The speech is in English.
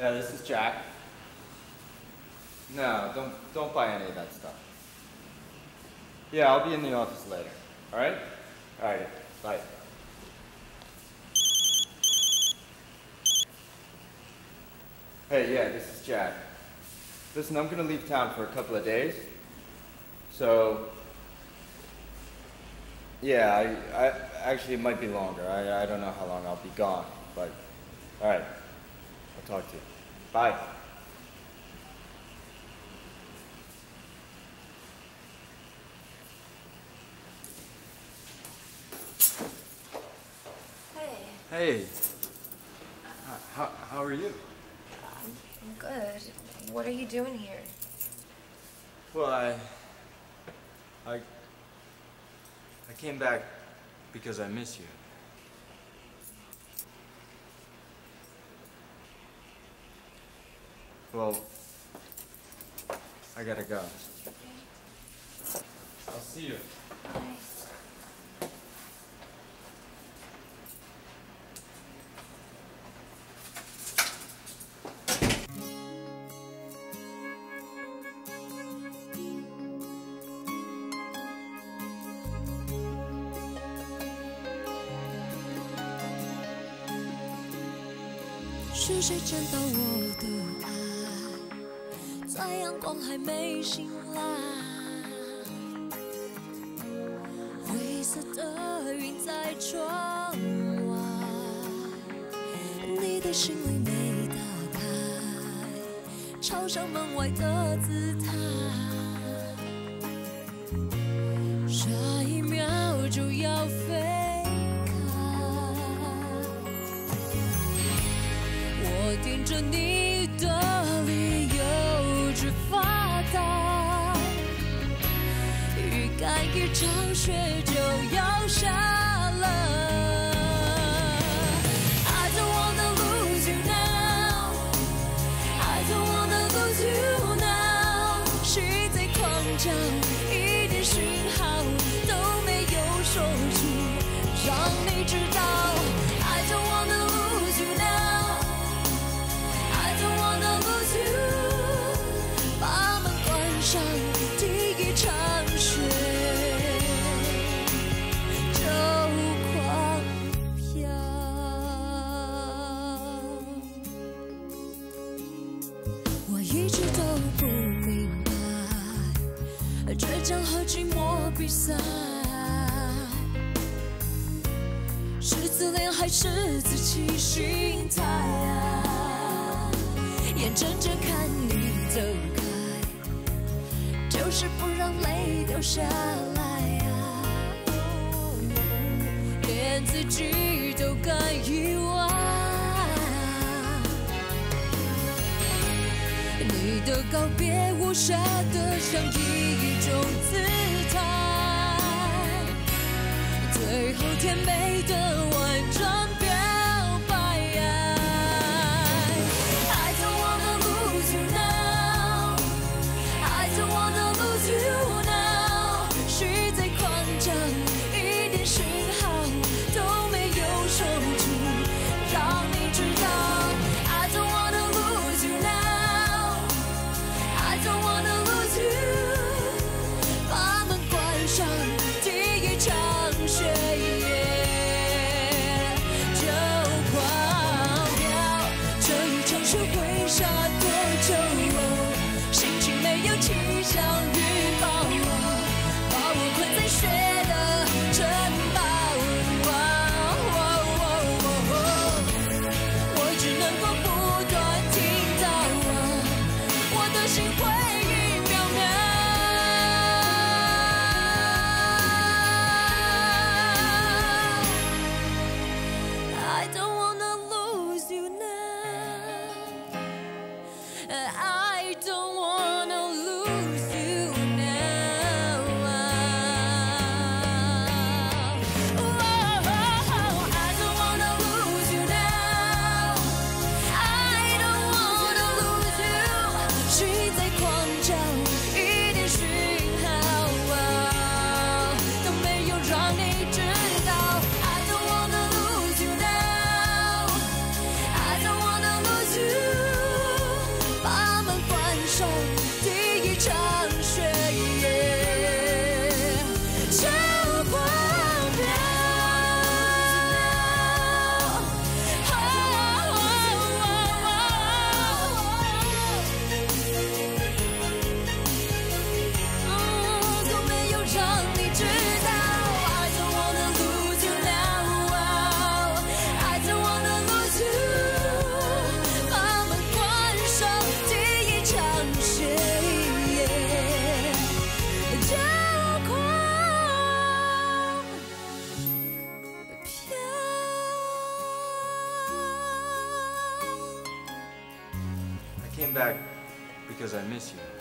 Yeah, this is Jack. No, don't don't buy any of that stuff. Yeah, I'll be in the office later. All right? All right. Bye. Hey, yeah, this is Jack. Listen, I'm gonna leave town for a couple of days. So, yeah, I, I actually it might be longer. I, I don't know how long I'll be gone, but all right. I'll talk to you. Bye. Hey, Hey. How, how are you? I'm good. What are you doing here? Well, I, I, I came back because I miss you. Well, I gotta go. I'll see you.是谁捡到我的 在阳光还没醒来，灰色的云在窗外，你的行李没打开，朝向门外的姿态，下一秒就要飞开。我盯着你一场雪就要下了。I don't wanna lose you now, I don't wanna lose you now。谁在狂叫？一点讯号都没有说出，让你知道。I don't wanna lose you now。I don't wanna lose you，把门关上，一直都不明白，倔强和寂寞比赛。是自恋还是自欺心态？眼睁睁看你走开，就是不让泪掉下来啊！连自己告别无暇的相依。回忆。Came back because I miss you.